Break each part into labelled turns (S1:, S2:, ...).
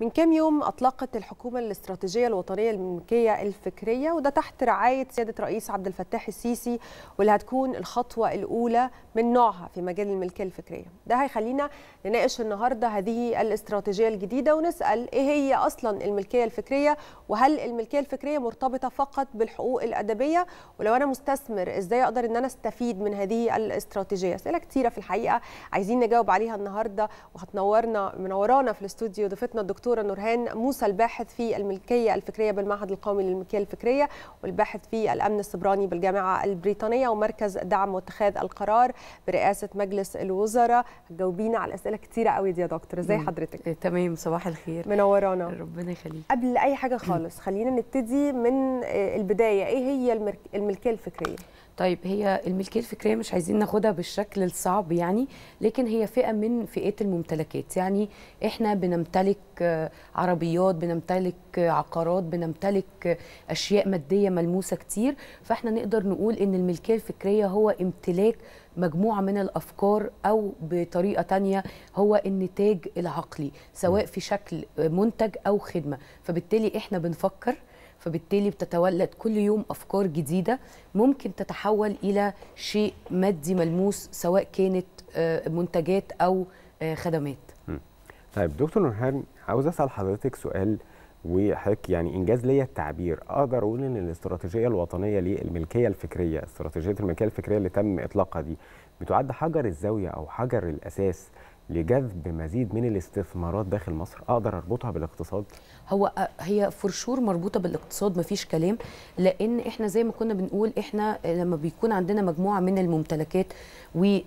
S1: من كام يوم أطلقت الحكومة الاستراتيجية الوطنية للملكية الفكرية وده تحت رعاية سيادة رئيس عبد الفتاح السيسي واللي هتكون الخطوة الأولى من نوعها في مجال الملكية الفكرية. ده هيخلينا نناقش النهاردة هذه الاستراتيجية الجديدة ونسأل إيه هي أصلا الملكية الفكرية وهل الملكية الفكرية مرتبطة فقط بالحقوق الأدبية؟ ولو أنا مستثمر إزاي أقدر إن أنا أستفيد من هذه الاستراتيجية؟ أسئلة كتيرة في الحقيقة عايزين نجاوب عليها النهاردة وهتنورنا منورانا في الاستوديو ضيفتنا الدكتورة نورهان موسى الباحث في الملكية الفكرية بالمعهد القومي للملكية الفكرية والباحث في الأمن السبراني بالجامعة البريطانية ومركز دعم واتخاذ القرار برئاسة مجلس الوزراء. جاوبينا على أسئلة كتيرة قوي دي يا دكتور. إزاي حضرتك؟
S2: إيه، تمام. صباح الخير.
S1: منورانا
S2: ربنا يخليك.
S1: قبل أي حاجة خالص خلينا نبتدي من آه، البداية. إيه هي الملكية الفكرية؟
S2: طيب هي الملكيه الفكريه مش عايزين ناخدها بالشكل الصعب يعني لكن هي فئة من فئات الممتلكات. يعني إحنا بنمتلك آه، عربيات بنمتلك آه، عقارات بنمتلك آه، أشياء مادية ملموسة كتير. فإحنا نقدر نقول إن الملكيه الفكرية هو امتلاك مجموعة من الأفكار أو بطريقة تانية هو النتاج العقلي سواء في شكل منتج أو خدمة. فبالتالي إحنا بنفكر فبالتالي بتتولد كل يوم أفكار جديدة ممكن تتحول إلى شيء مادي ملموس سواء كانت آه، منتجات أو آه، خدمات.
S3: طيب دكتور نورهان عاوز أسأل حضرتك سؤال وحضرتك يعني إنجاز ليا التعبير. أقدر أقول إن الاستراتيجية الوطنية للملكية الفكرية استراتيجية الملكية الفكرية اللي تم إطلاقها دي بتعد حجر الزاوية أو حجر الأساس لجذب مزيد من الاستثمارات داخل مصر أقدر أربطها بالاقتصاد؟
S2: هو هي فرشور مربوطة بالاقتصاد مفيش كلام لأن إحنا زي ما كنا بنقول إحنا لما بيكون عندنا مجموعة من الممتلكات و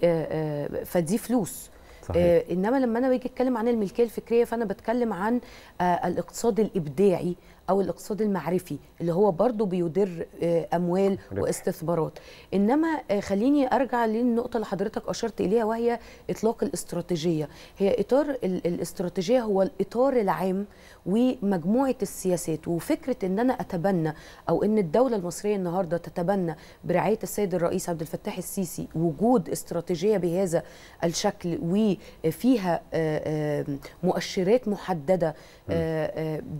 S2: فدي فلوس.
S3: صحيح.
S2: آه إنما لما أنا باجي أتكلم عن الملكية الفكرية فأنا بتكلم عن آه الاقتصاد الإبداعي. أو الاقتصاد المعرفي اللي هو برضو بيدر آه
S3: أموال.
S2: واستثمارات. إنما آه خليني أرجع للنقطة اللي حضرتك أشرت إليها وهي إطلاق الاستراتيجية. هي إطار ال- الاستراتيجية هو الإطار العام ومجموعة السياسات. وفكرة إن أنا أتبنى أو إن الدولة المصرية النهارده تتبنى برعاية السيد الرئيس عبد الفتاح السيسي وجود استراتيجية بهذا الشكل وفيها آه، مؤشرات محددة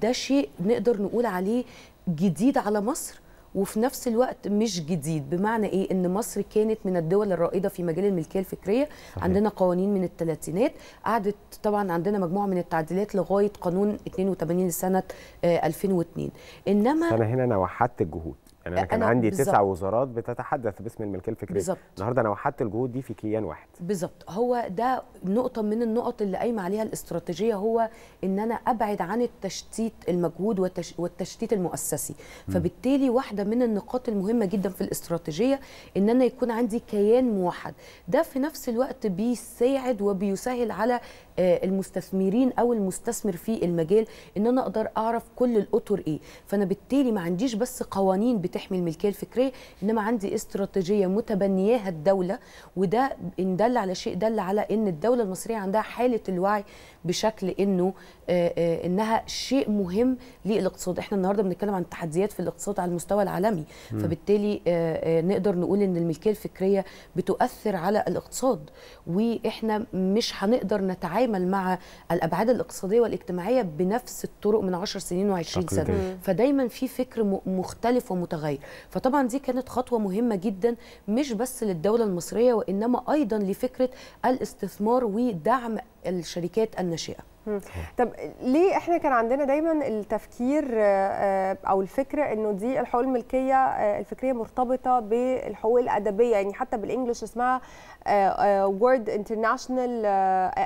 S2: ده شيء نقدر نقول عليه جديد على مصر وفي نفس الوقت مش جديد. بمعنى إيه؟ إن مصر كانت من الدول الرائدة في مجال الملكية الفكرية
S3: صحيح.
S2: عندنا قوانين من الثلاثينات قعدت طبعا عندنا مجموعة من التعديلات لغاية قانون 82 لسنه آه، 2002 إنما
S3: فأنا هنا أنا وحدت الجهود. يعني أنا كان
S2: أنا
S3: عندي. تسع وزارات بتتحدث باسم الملكية الفكريه. النهارده أنا وحدت الجهود دي في كيان واحد.
S2: بالظبط. هو ده نقطة من النقط اللي قايمة عليها الاستراتيجية هو إن أنا أبعد عن التشتيت المجهود والتش... والتشتيت المؤسسي. فبالتالي واحدة من النقاط المهمة جدا في الاستراتيجية إن أنا يكون عندي كيان موحد. ده في نفس الوقت بيساعد وبيسهل على آه، المستثمرين أو المستثمر في المجال إن أنا أقدر أعرف كل الأطر إيه. فأنا بالتالي ما عنديش بس قوانين بتحمي الملكية الفكرية إنما عندي استراتيجية متبنياها الدولة وده إن دل على شيء دل على إن الدولة المصرية عندها حالة الوعي بشكل إنه إنها شيء مهم للاقتصاد. إحنا النهارده بنتكلم عن التحديات في الاقتصاد على المستوى العالمي فبالتالي آه، آه، نقدر نقول إن الملكية الفكرية بتؤثر على الاقتصاد وإحنا مش هنقدر نتعامل مع الأبعاد الاقتصادية والاجتماعية بنفس الطرق من 10 سنين و20
S3: سنة.
S2: فدايما في فكر م- مختلف ومتغير. فطبعا دي كانت خطوة مهمة جدا مش بس للدولة المصرية وإنما أيضا لفكرة الاستثمار ودعم الشركات
S1: الناشئة. طب ليه إحنا كان عندنا دايما التفكير آه، آه، أو الفكرة إنه دي الحقوق الملكية آه، الفكرية مرتبطة بالحقوق الأدبية؟ يعني حتى بالإنجلش اسمها World International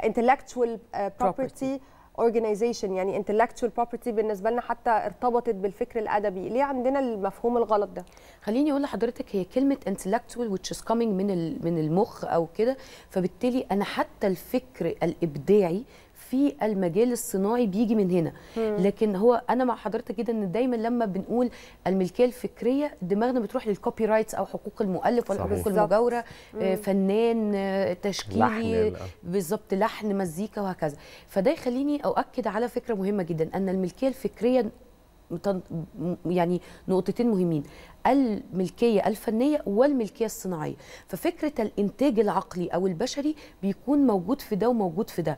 S1: Intellectual Property Organization يعني intellectual property بالنسبة لنا حتى ارتبطت بالفكر الأدبي. ليه عندنا المفهوم الغلط ده؟
S2: خليني أقول لحضرتك هي كلمة intellectual which is coming من من المخ أو كده فبالتالي أنا حتى الفكر الإبداعي في المجال الصناعي بيجي من هنا لكن هو أنا مع حضرتك جدا إن دايما لما بنقول الملكية الفكرية دماغنا بتروح لل copyrights أو حقوق المؤلف. والحقوق
S1: بالظبط.
S2: المجاورة آه، فنان آه، تشكيلي
S3: لحن،.
S2: بالظبط لحن مزيكا وهكذا فده يخليني أؤكد على فكرة مهمة جدا أن الملكية الفكرية يعني نقطتين مهمين الملكية الفنية والملكية الصناعية. ففكرة الإنتاج العقلي أو البشري بيكون موجود في ده وموجود في ده.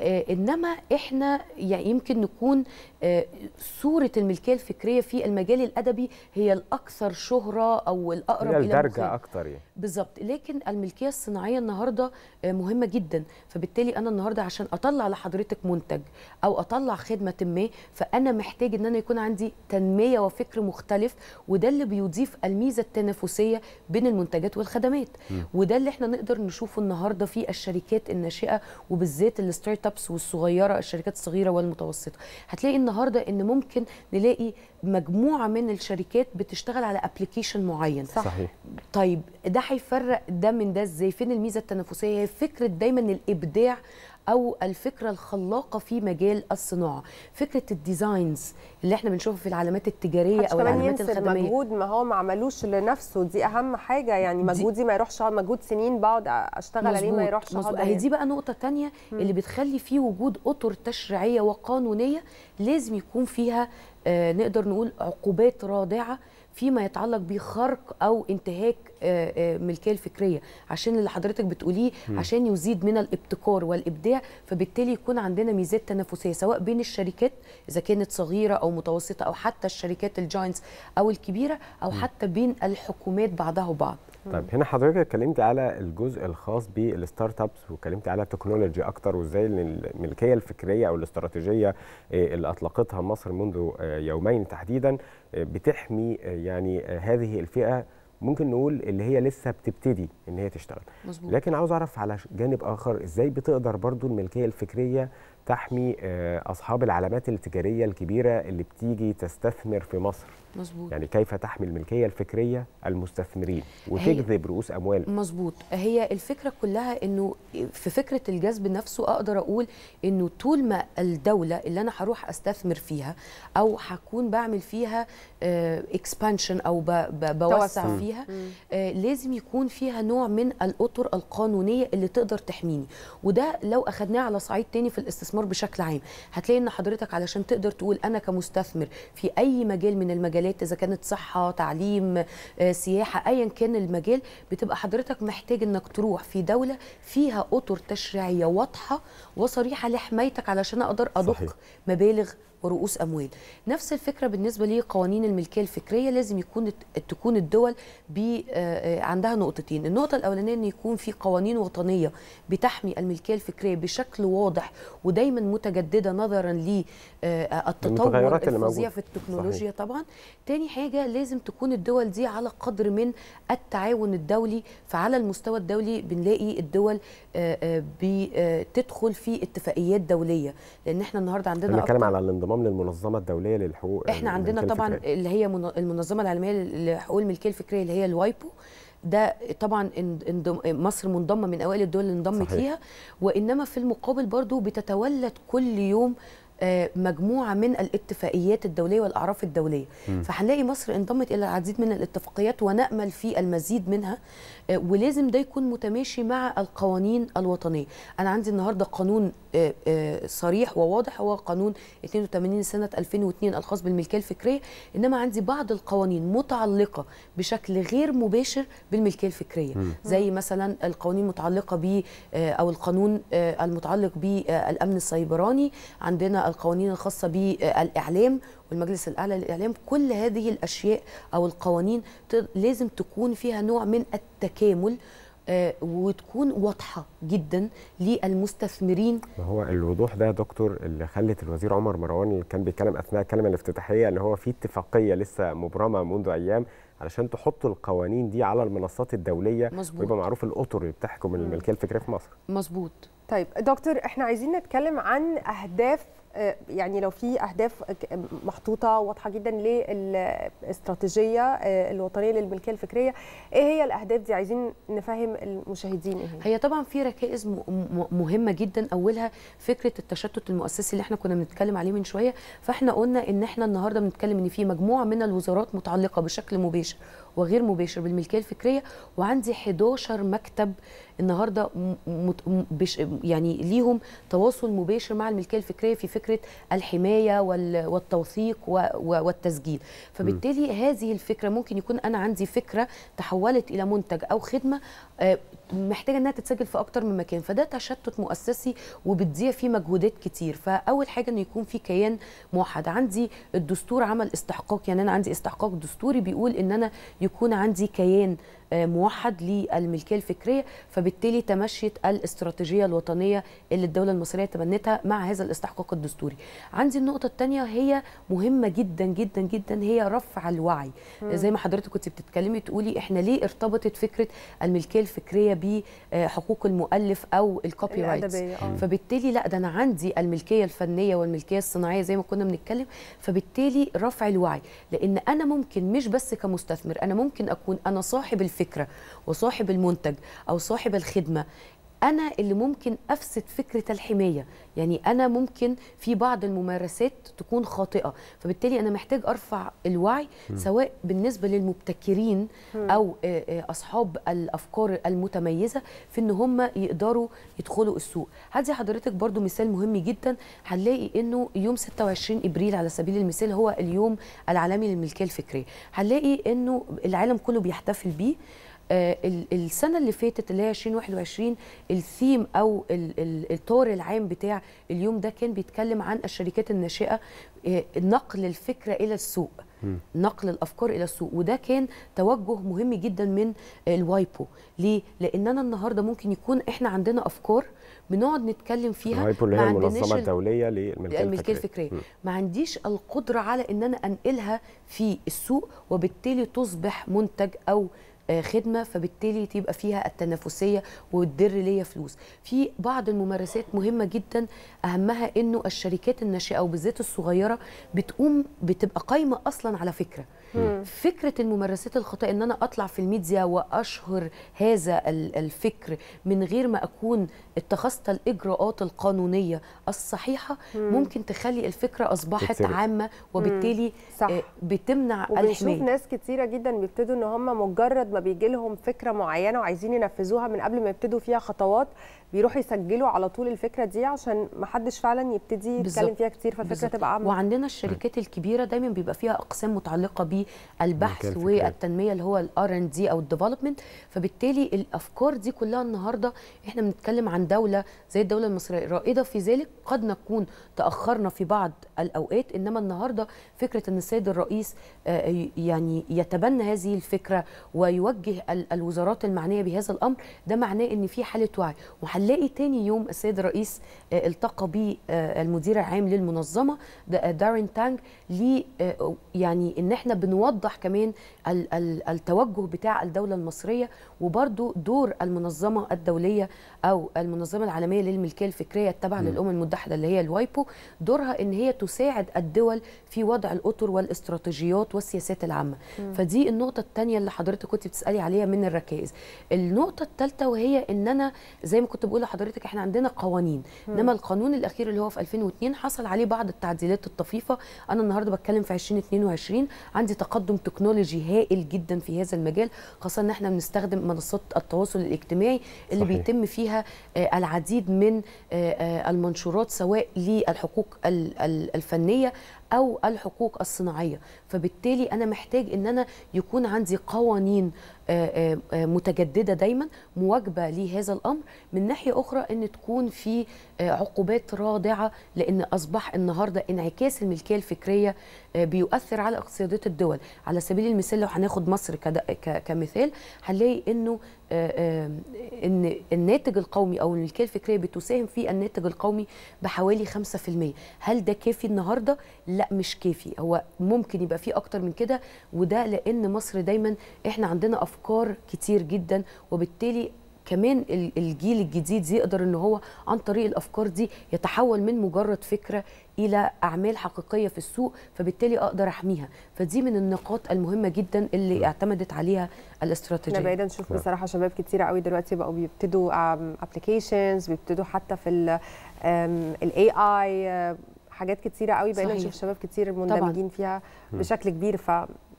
S2: آه، إنما إحنا يعني يمكن نكون آه، صورة الملكية الفكرية في المجال الأدبي هي الأكثر شهرة
S3: أو
S2: الأقرب
S3: إلى
S2: الدرجة.
S3: أكتر يعني.
S2: بالظبط. لكن الملكية الصناعية النهارده آه، مهمة جدا. فبالتالي أنا النهارده عشان أطلع لحضرتك منتج أو أطلع خدمة ما فأنا محتاج إن أنا يكون عندي تنمية وفكر مختلف وده اللي بيضيف الميزة التنافسية بين المنتجات والخدمات. وده اللي إحنا نقدر نشوفه النهارده في الشركات الناشئة وبالذات ال startups والصغيرة الشركات الصغيرة والمتوسطة. هتلاقي النهارده إن ممكن نلاقي مجموعة من الشركات بتشتغل على application معين.
S1: صح.
S3: صحيح.
S2: طيب ده هيفرق ده من ده إزاي؟ فين الميزة التنافسية؟ هي فكرة دايما الإبداع أو الفكرة الخلاقة في مجال الصناعة. فكرة الديزاينز اللي إحنا بنشوفها في العلامات التجارية
S1: أو
S2: العلامات الخدمية.
S1: المجهود ما هو ما عملوش لنفسه. دي أهم حاجة. يعني
S2: دي-
S1: مجهودي ما يروحش مجهود سنين بقعد أشتغل عليه ما يروحش
S2: مظبوط. اهي. دي بقى نقطة تانية اللي بتخلي فيه وجود أطر تشريعية وقانونية لازم يكون فيها آه نقدر نقول عقوبات رادعة فيما يتعلق بخرق أو انتهاك آه، آه، ملكيه الفكرية. عشان اللي حضرتك بتقوليه عشان يزيد من الابتكار والإبداع فبالتالي يكون عندنا ميزات تنافسية سواء بين الشركات إذا كانت صغيرة أو متوسطة أو حتى الشركات ال giants أو الكبيرة أو حتى بين الحكومات بعضها وبعض.
S3: طيب هنا حضرتك اتكلمتي على الجزء الخاص بال startups واتكلمتي على ال technology أكتر وإزاي الملكية الفكرية أو الاستراتيجية آه، اللي أطلقتها مصر منذ آه، يومين تحديدا آه، بتحمي يعني هذه الفئة ممكن نقول اللي هي لسه بتبتدي إن هي تشتغل.
S2: مظبوط.
S3: لكن عاوز أعرف على جانب آخر إزاي بتقدر برضو الملكية الفكرية تحمي آه، أصحاب العلامات التجارية الكبيرة اللي بتيجي تستثمر في مصر.
S2: مظبوط.
S3: يعني كيف تحمي الملكية الفكرية المستثمرين وتجذب رؤوس أموال.
S2: مظبوط. هي الفكرة كلها إنه في فكرة الجذب نفسه أقدر أقول إنه طول ما الدولة اللي أنا هروح أستثمر فيها أو هكون بعمل فيها اكسبانشن أو ب- ب- بوسع. فيها. آه، لازم يكون فيها نوع من الأطر القانونية اللي تقدر تحميني. وده لو أخدناه على صعيد تاني في الاستثمار بشكل عام. هتلاقي إن حضرتك علشان تقدر تقول أنا كمستثمر في أي مجال من المجالات إذا كانت صحة تعليم آه، سياحة ايا كان المجال بتبقى حضرتك محتاج إنك تروح في دولة فيها أطر تشريعية واضحة وصريحة لحمايتك علشان أقدر
S3: أدق.
S2: مبالغ ورؤوس أموال. نفس الفكرة بالنسبة لقوانين الملكية الفكرية لازم يكون تكون الدول ب عندها نقطتين. النقطة الأولانية إن يكون في قوانين وطنية بتحمي الملكية الفكرية بشكل واضح ودايما متجددة نظرا للتطور
S3: المتغيرات اللي
S2: الفظيع. في التكنولوجيا طبعا. تاني حاجة لازم تكون الدول دي على قدر من التعاون الدولي. فعلى المستوى الدولي بنلاقي الدول آه، آه، بتدخل في اتفاقيات دولية. لأن إحنا النهارده عندنا
S3: بنتكلم على الانضمام للمنظمه الدولية للحقوق
S2: إحنا عندنا طبعا
S3: الفكرية.
S2: اللي هي من- المنظمة العالمية لحقوق الملكية الفكرية اللي هي الوايبو ده طبعا مصر منضمة من أوائل الدول اللي انضمت. ليها وإنما في المقابل برضو بتتولد كل يوم مجموعة من الاتفاقيات الدولية والأعراف الدولية. فهنلاقي مصر انضمت إلى العديد من الاتفاقيات ونأمل في المزيد منها. آه، ولازم ده يكون متماشي مع القوانين الوطنية. أنا عندي النهارده قانون آه، آه، صريح وواضح هو قانون 82 سنة 2002 الخاص بالملكية الفكرية. إنما عندي بعض القوانين متعلقة بشكل غير مباشر بالملكية الفكرية. زي مثلا القوانين المتعلقه ب آه، أو القانون آه، المتعلق بالامن السيبراني. عندنا القوانين الخاصة بالإعلام والمجلس الأعلى للإعلام كل هذه الأشياء أو القوانين لازم تكون فيها نوع من التكامل آه، وتكون واضحة جدا للمستثمرين.
S3: ما هو الوضوح ده يا دكتور اللي خلت الوزير عمر مروان اللي كان بيتكلم أثناء الكلمة الافتتاحية ان هو في اتفاقية لسه مبرمة منذ أيام علشان تحطوا القوانين دي على المنصات الدولية
S2: مظبوط.
S3: ويبقى معروف الاطر اللي بتحكم الملكيه الفكرية في مصر.
S2: مظبوط.
S1: طيب دكتور إحنا عايزين نتكلم عن أهداف يعني لو في أهداف محطوطة واضحة جدا للاستراتيجية آه، الوطنية للملكية الفكرية إيه هي الأهداف دي؟ عايزين نفهم المشاهدين إيه هي.
S2: هي طبعا في ركائز مهمة جدا. أولها فكرة التشتت المؤسسي اللي إحنا كنا بنتكلم عليه من شوية. فإحنا قلنا إن إحنا النهارده بنتكلم إن في مجموعة من الوزارات متعلقة بشكل مباشر وغير مباشر بالملكية الفكرية وعندي 11 مكتب النهارده يعني ليهم تواصل مباشر مع الملكية الفكرية في فكرة الحماية والتوثيق والتسجيل. فبالتالي هذه الفكرة ممكن يكون أنا عندي فكرة تحولت إلى منتج أو خدمة محتاجة إنها تتسجل في أكتر من مكان. فده تشتت مؤسسي وبتضيع فيه مجهودات كتير. فأول حاجة إنه يكون في كيان موحد. عندي الدستور عمل استحقاق يعني أنا عندي استحقاق دستوري بيقول إن أنا يكون عندي كيان موحد للملكية الفكرية. فبالتالي تمشيت الاستراتيجية الوطنية اللي الدولة المصرية تبنتها مع هذا الاستحقاق الدستوري. عندي النقطة الثانية هي مهمة جدا جدا جدا هي رفع الوعي م. زي ما حضرتك كنت بتتكلمي تقولي إحنا ليه ارتبطت فكرة الملكية الفكرية بحقوق المؤلف أو ال copyrights فبالتالي لا ده أنا عندي الملكية الفنية والملكية الصناعية زي ما كنا بنتكلم فبالتالي رفع الوعي لأن أنا ممكن مش بس كمستثمر أنا ممكن أكون أنا صاحب الفكرة وصاحب المنتج أو صاحب الخدمة. أنا اللي ممكن أفسد فكرة الحماية. يعني أنا ممكن في بعض الممارسات تكون خاطئة. فبالتالي أنا محتاج أرفع الوعي م. سواء بالنسبة للمبتكرين م. أو أصحاب الأفكار المتميزة في إن هم يقدروا يدخلوا السوق. هدي حضرتك برضو مثال مهم جدا. هنلاقي إنه يوم 26 إبريل على سبيل المثال هو اليوم العالمي للملكية الفكرية. هنلاقي إنه العالم كله بيحتفل بيه. آه السنة اللي فاتت اللي هي 2021 الثيم أو الطور العام بتاع اليوم ده كان بيتكلم عن الشركات الناشئة آه نقل الفكرة إلى السوق. نقل الأفكار إلى السوق. وده كان توجه مهم جدا من الوايبو. ليه؟ لأن أنا النهارده ممكن يكون إحنا عندنا أفكار بنقعد نتكلم فيها
S3: الوايبو اللي هي المنظمة الدولية للملكيه
S2: الفكريه, الفكرية. ما عنديش القدرة على إن أنا أنقلها في السوق وبالتالي تصبح منتج أو خدمة فبالتالي تبقى فيها التنافسية وتدر ليا فلوس. في بعض الممارسات مهمة جدا أهمها إنه الشركات الناشئة وبالذات الصغيرة بتقوم بتبقى قايمة أصلا على فكرة. مم. فكرة الممارسات الخاطئه إن أنا أطلع في الميديا وأشهر هذا الفكر من غير ما أكون اتخذت الإجراءات القانونية الصحيحة مم. ممكن تخلي الفكرة أصبحت
S3: تتسرق.
S2: عامة وبالتالي
S1: صح.
S2: بتمنع
S1: وبنشوف
S2: الحماية
S1: ناس كتيرة جدا بيبتدوا إن هم مجرد ما بيجي لهم فكرة معينة وعايزين ينفذوها من قبل ما يبتدوا فيها خطوات بيروحوا يسجلوا على طول الفكرة دي عشان ما حدش فعلا يبتدي يتكلم. فيها كتير فالفكرة
S2: بالظبط.
S1: تبقى عامه
S2: وعندنا الشركات الكبيرة دايما بيبقى فيها أقسام متعلقة بالبحث. والتنمية اللي هو ال R and D أو ال development فبالتالي الأفكار دي كلها النهارده إحنا بنتكلم عن دولة زي الدولة المصرية رائدة في ذلك قد نكون تأخرنا في بعض الأوقات إنما النهارده فكرة إن السيد الرئيس آه، يعني يتبنى هذه الفكرة ويوجه ال- الوزارات المعنية بهذا الأمر ده معناه إن في حالة وعي وهنلاقي تاني يوم السيد الرئيس آه، التقى بالمدير العام للمنظمة دا- دارين تانج آه، يعني إن إحنا بنوضح كمان ال- ال- التوجه بتاع الدولة المصرية وبرضو دور المنظمة الدولية أو المنظمة العالمية للملكية الفكرية التابعه
S3: مم.
S2: للامم المتحدة اللي هي الوايبو دورها إن هي تساعد الدول في وضع الأطر والاستراتيجيات والسياسات العامة. فدي النقطة الثانية اللي حضرتك كنت بتسألي عليها من الركائز. النقطة الثالثه وهي إن أنا زي ما كنت بقول لحضرتك إحنا عندنا قوانين إنما القانون الأخير اللي هو في 2002 حصل عليه بعض التعديلات الطفيفة أنا النهارده بتكلم في 2022 عندي تقدم تكنولوجي هائل جدا في هذا المجال خاصة إن إحنا بنستخدم منصات التواصل الاجتماعي اللي
S3: صحيح.
S2: بيتم فيها آه، العديد من آه، آه، المنشورات سواء للحقوق ال- ال- الفنية أو الحقوق الصناعية. فبالتالي أنا محتاج إن أنا يكون عندي قوانين آه، آه، آه، متجددة دايما مواجبه لهذا الأمر. من ناحية أخرى إن تكون في عقوبات رادعة لأن أصبح النهارده انعكاس الملكية الفكرية بيؤثر على اقتصادات الدول. على سبيل المثال لو هناخد مصر كمثال هنلاقي إنه إن الناتج القومي أو الملكيه الفكرية بتساهم في الناتج القومي بحوالي 5% هل ده كافي النهارده؟ لا مش كافي. هو ممكن يبقى فيه أكتر من كده وده لأن مصر دايما إحنا عندنا أفكار كتير جدا وبالتالي كمان ال- الجيل الجديد يقدر إن هو عن طريق الأفكار دي يتحول من مجرد فكرة إلى أعمال حقيقية في السوق فبالتالي أقدر أحميها فدي من النقاط المهمة جدا اللي اعتمدت عليها
S1: إحنا
S2: الاستراتيجيه
S1: بقينا نشوف
S3: نعم.
S1: بصراحة شباب كتيره قوي دلوقتي بقوا بيبتدوا applications بيبتدوا حتى في ال AI حاجات كتيرة قوي بقينا. نشوف شباب كتير مندمجين فيها. بشكل كبير ف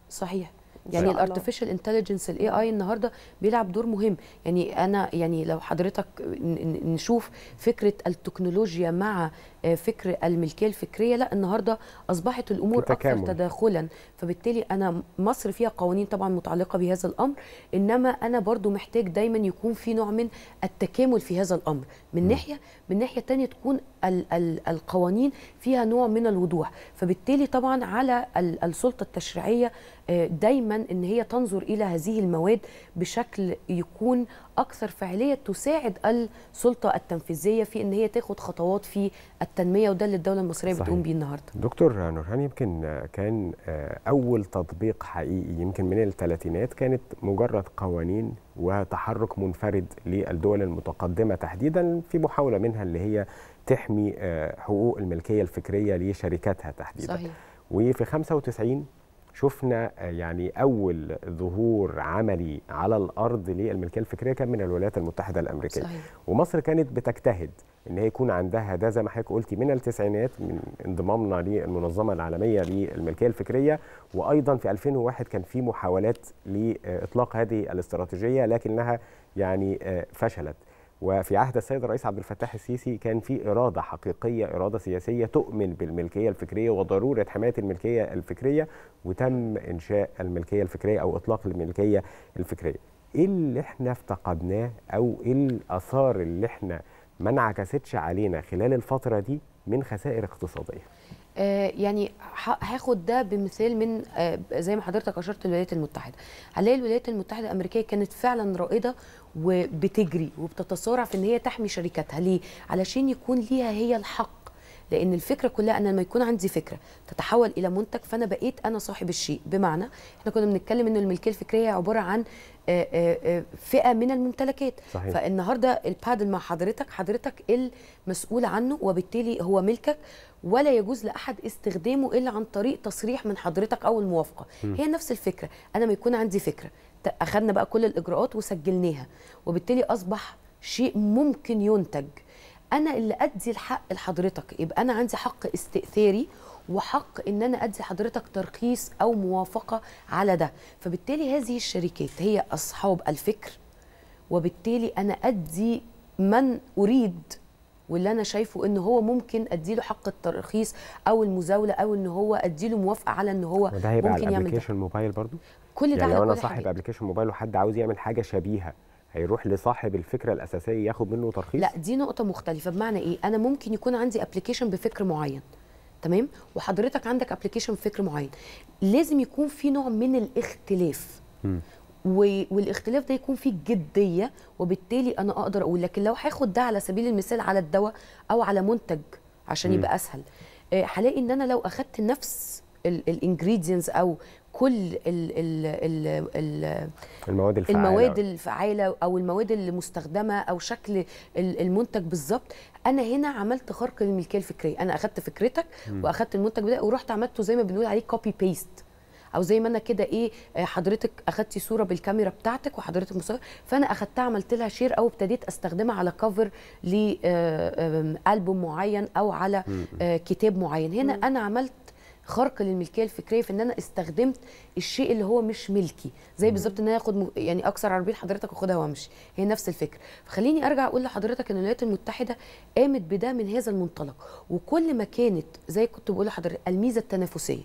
S2: صحيح يعني.
S1: ال
S2: artificial intelligence ال AI النهارده بيلعب دور مهم. يعني أنا يعني لو حضرتك نشوف فكرة التكنولوجيا مع آه، فكر الملكية الفكرية لا النهارده
S3: أصبحت
S2: الأمور
S3: أكثر.
S2: تداخلا. فبالتالي أنا مصر فيها قوانين طبعا متعلقة بهذا الأمر إنما أنا برضو محتاج دايما يكون في نوع من التكامل في هذا الأمر. من ناحية من ناحية تانية تكون ال ال القوانين فيها نوع من الوضوح. فبالتالي طبعا على ال السلطة التشريعية دايما إن هي تنظر إلى هذه المواد بشكل يكون أكثر فاعلية تساعد السلطة التنفيذية في إن هي تاخد خطوات في التنمية وده اللي الدولة المصرية
S3: صحيح.
S2: بتقوم بيه النهارده.
S3: دكتور نورهان يمكن كان أول تطبيق حقيقي يمكن من الثلاثينات كانت مجرد قوانين وتحرك منفرد للدول المتقدمة تحديدا في محاولة منها اللي هي تحمي حقوق الملكية الفكرية لشركاتها تحديدا.
S2: صحيح.
S3: وفي 95 شفنا يعني أول ظهور عملي على الأرض للملكية الفكرية كان من الولايات المتحدة الأمريكية.
S2: صحيح.
S3: ومصر كانت بتجتهد إن هي يكون عندها ده زي ما حضرتك قلتي من التسعينات من انضمامنا للمنظمة العالمية للملكية الفكرية. وأيضا في 2001 كان في محاولات لإطلاق هذه الاستراتيجية لكنها يعني فشلت. وفي عهد السيد الرئيس عبد الفتاح السيسي كان في إرادة حقيقية إرادة سياسية تؤمن بالملكية الفكرية وضرورة حماية الملكية الفكرية وتم إنشاء الملكية الفكرية أو إطلاق الملكية الفكرية. إيه اللي إحنا افتقدناه أو إيه الآثار اللي إحنا ما انعكستش علينا خلال الفترة دي من خسائر اقتصادية؟
S2: آه يعني هاخد ده بمثال من آه زي ما حضرتك أشرت الولايات المتحدة. هنلاقي الولايات المتحدة الأمريكية كانت فعلا رائدة وبتجري وبتتصارع في إن هي تحمي شركاتها. ليه؟ علشان يكون ليها هي الحق. لأن الفكرة كلها أنا لما يكون عندي فكرة تتحول إلى منتج فأنا بقيت أنا صاحب الشيء. بمعنى إحنا كنا بنتكلم ان الملكية الفكرية عبارة عن آآ آآ فئة من الممتلكات.
S3: صحيح.
S2: فالنهاردة البادل مع حضرتك حضرتك المسؤول عنه وبالتالي هو ملكك ولا يجوز لأحد استخدامه إلا عن طريق تصريح من حضرتك أو الموافقة. م. هي نفس الفكرة. أنا ما يكون عندي فكرة أخذنا بقى كل الإجراءات وسجلناها وبالتالي أصبح شيء ممكن ينتج. أنا اللي أدي الحق لحضرتك. يبقى أنا عندي حق استئثاري وحق إن أنا أدي حضرتك ترخيص أو موافقة على ده. فبالتالي هذه الشركات هي أصحاب الفكر وبالتالي أنا أدي من أريد واللي أنا شايفه إن هو ممكن اديله حق الترخيص أو المزاولة أو إن هو اديله موافقة على إن هو
S3: هيبقى
S2: ممكن
S3: على
S2: يعمل ده.
S3: الابلكيشن موبايل برضو؟
S2: كل ده
S3: يعني
S2: على
S3: لو
S2: أنا
S3: صاحب. application mobile وحد عاوز يعمل حاجة شبيهة هيروح لصاحب الفكرة الأساسية ياخد منه ترخيص؟
S2: لا دي نقطة مختلفة. بمعنى إيه؟ أنا ممكن يكون عندي application بفكر معين تمام؟ وحضرتك عندك application بفكر معين. لازم يكون في نوع من الاختلاف.
S3: م.
S2: و- والاختلاف ده يكون فيه جدية وبالتالي أنا أقدر أقول لكن لو هاخد ده على سبيل المثال على الدواء أو على منتج عشان
S3: مم.
S2: يبقى أسهل آه، هلاقي إن أنا لو أخدت نفس ال ingredients أو كل ال ال ال ال
S3: المواد الفعالة.
S2: المواد الفعالة أو المواد المستخدمة أو شكل ال- المنتج بالظبط. أنا هنا عملت خرق للملكية الفكرية. أنا أخدت فكرتك وأخدت المنتج ده ورحت عملته زي ما بنقول عليه copy paste أو زي ما أنا كده إيه آه، حضرتك أخدتي صورة بالكاميرا بتاعتك وحضرتك مصور. فأنا أخدتها عملت لها شير أو ابتديت أستخدمها على كفر لالبوم معين أو على آه، كتاب معين. هنا أنا عملت خرق للملكية الفكرية في إن أنا استخدمت الشيء اللي هو مش ملكي. زي بالظبط إن أنا آخد م- يعني أكسر عربية حضرتك وأخدها وأمشي. هي نفس الفكرة. فخليني أرجع أقول لحضرتك إن الولايات المتحدة قامت بده من هذا المنطلق. وكل ما كانت زي كنت بقول لحضرتك الميزة التنافسية.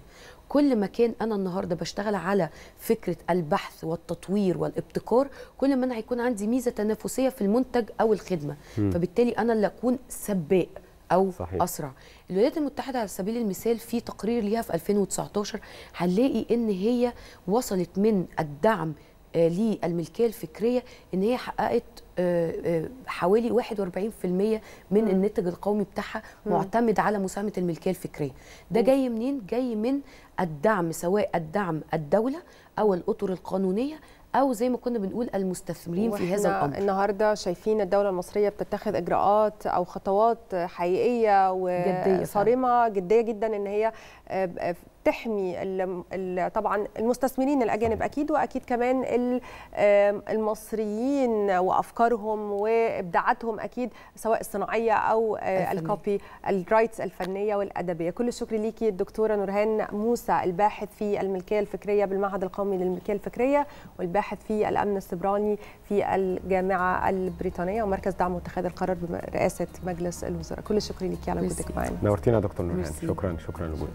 S2: كل ما كان أنا النهارده بشتغل على فكرة البحث والتطوير والابتكار كل ما أنا هيكون عندي ميزة تنافسية في المنتج أو الخدمة. فبالتالي أنا اللي أكون سباق. أو
S3: صحيح.
S2: أسرع. الولايات المتحدة على سبيل المثال في تقرير ليها في 2019 هنلاقي إن هي وصلت من الدعم آه، للملكية الفكرية إن هي حققت آه، آه، حوالي 41% من الناتج القومي بتاعها معتمد على مساهمة الملكية الفكرية. ده جاي منين؟ جاي من الدعم سواء الدعم الدولة أو الأطر القانونية أو زي ما كنا بنقول المستثمرين في هذا الأمر
S1: النهارده شايفين الدولة المصرية بتتخذ إجراءات أو خطوات
S2: حقيقية.
S1: وصارمة جدية جدا إن هي آه، تحمي ال- ال- طبعا المستثمرين الأجانب أكيد وأكيد كمان المصريين وأفكارهم وإبداعاتهم أكيد سواء الصناعية أو آه،
S2: الفنية.
S1: ال copyrights الفنية والأدبية كل الشكر ليكي الدكتوره نورهان موسى الباحث في الملكية الفكرية بالمعهد القومي للملكية الفكرية والباحث في الأمن السيبراني في الجامعة البريطانية ومركز دعم واتخاذ القرار برئاسة مجلس الوزراء كل الشكر ليكي على. وجودك معنا
S3: نورتينا يا دكتور نورهان. شكرا شكرا لوجودك